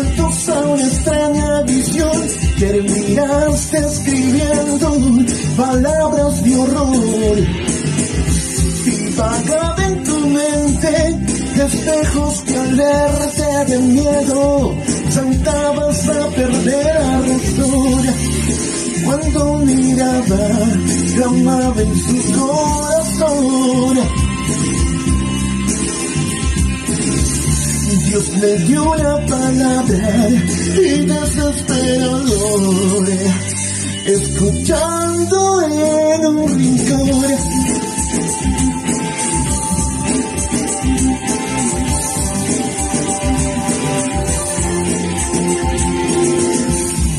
a una extraña visión, terminaste escribiendo palabras de horror. Y vagaba en tu mente espejos que alerte de miedo, saltabas a perder a razón cuando miraba, clamaba en su corazón. Dios le dio una palabra y desesperador, escuchando en un rincón.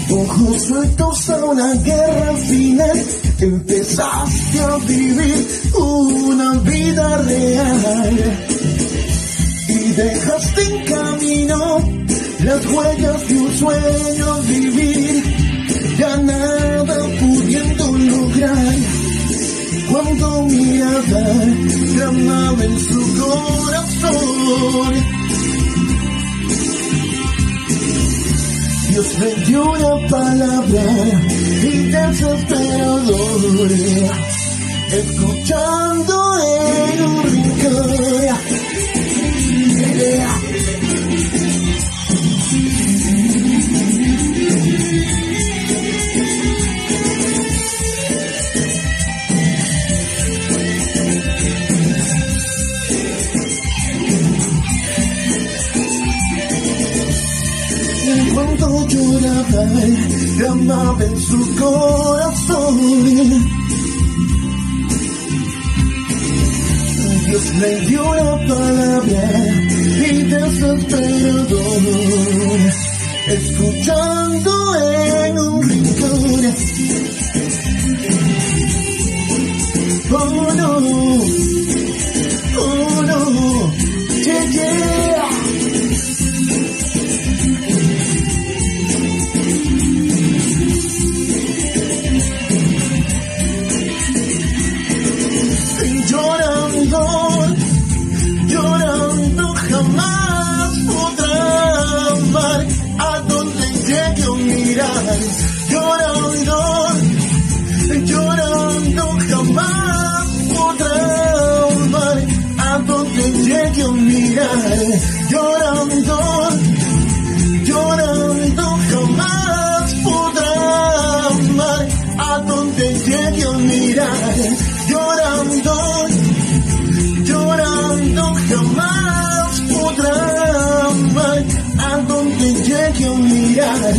Ojos sueltos a una guerra final, empezaste a vivir una vida real dejaste en camino las huellas de un sueño vivir, ya nada pudiendo lograr. Cuando miraba, clamaba en su corazón. Dios me dio una palabra y desesperador, escuchando en cuando lloraba, llamaba en su corazón. Dios me dio la palabra y desesperador, escuchando llorando, llorando jamás podrá amar a donde llegue a mirar, llorando, llorando jamás podrá amar a donde llegue a mirar, llorando, llorando jamás podrá amar a donde llegue a mirar